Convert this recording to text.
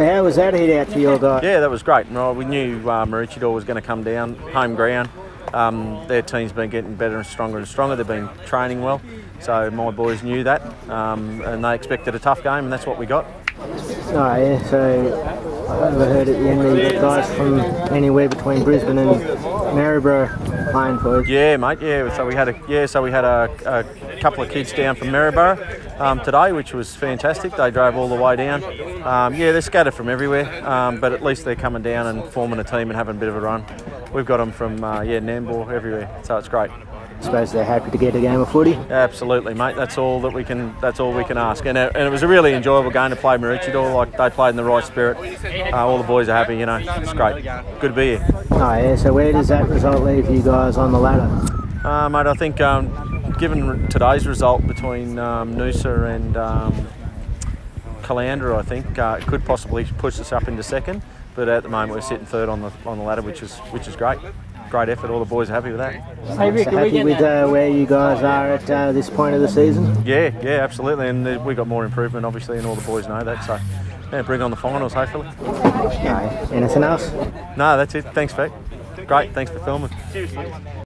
So how was that heat out for your guy? Yeah, that was great. Well, we knew uh, Maroochydore was going to come down, home ground. Um, their team's been getting better and stronger and stronger. They've been training well, so my boys knew that, um, and they expected a tough game, and that's what we got. Oh yeah, so overheard at the end that you got guys from anywhere between Brisbane and Maryborough playing for you. Yeah, mate. Yeah, so we had a yeah, so we had a, a couple of kids down from Maryborough um, today, which was fantastic. They drove all the way down. Um, yeah, they're scattered from everywhere, um, but at least they're coming down and forming a team and having a bit of a run. We've got them from uh, yeah, Nambour everywhere, so it's great. I suppose they're happy to get a game of footy. Absolutely, mate. That's all that we can. That's all we can ask. And it, and it was a really enjoyable game to play Maroochydore. Like they played in the right spirit. Uh, all the boys are happy. You know, it's great. Good to be here. Oh yeah, so where does that result leave you guys on the ladder? Uh, mate, I think um, given today's result between um, Noosa and um, Caloundra, I think uh, it could possibly push us up into second. But at the moment, we're sitting third on the on the ladder, which is which is great. Great effort. All the boys are happy with that. Hey Rick, so happy with uh, where you guys are at uh, this point of the season? Yeah, yeah, absolutely. And uh, we got more improvement, obviously, and all the boys know that. So, yeah, bring on the finals, hopefully. No, anything else? No, that's it. Thanks, Pete. Great. Thanks for filming.